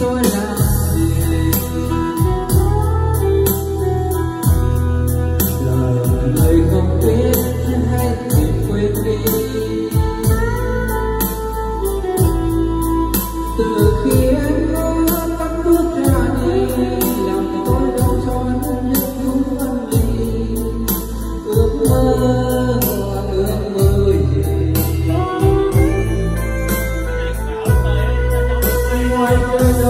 So.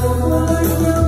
Oh,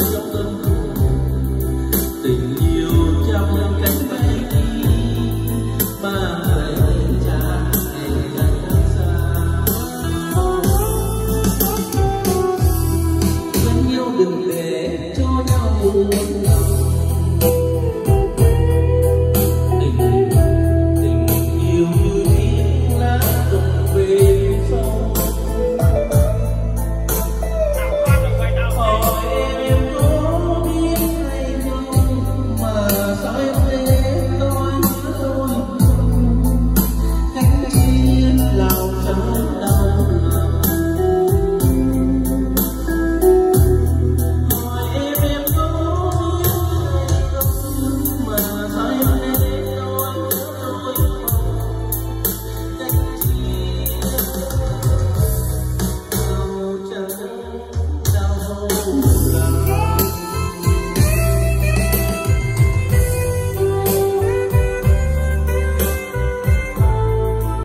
Mama.